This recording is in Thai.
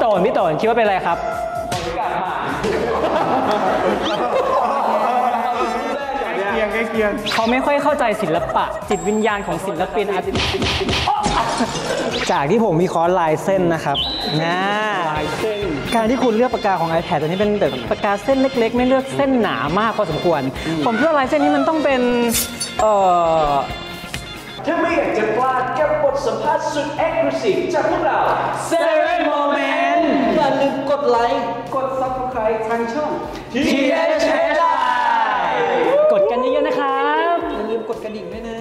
โตนพี่โตนคิดว่าเป็นอะไรครับเคียงใกล้เคียงเขาไม่ค่อยเข้าใจศิลปะ จิตวิญญาณของศิลปินอาร์ติจากที่ผมมีคอร์สลายเส้นนะครับนะการที่คุณเลือกปากกาของ iPad ตัวนี้เป็นแบบปากกาเส้นเล็ก ๆ ไม่เลือกเส้นหนามากพอสมควร ผมเลือกลายเส้นนี้มันต้องเป็นเอ่อถ้าไม่อยากจะพลาดกับบทสัมภาษณ์สุดเอ็กซ์คลูซีฟจากพวกเรา ไลค์กด Subscribe ทางช่อง T H L กดกันเยอะๆนะครับ อย่าลืมกดกระดิ่งด้วยนะ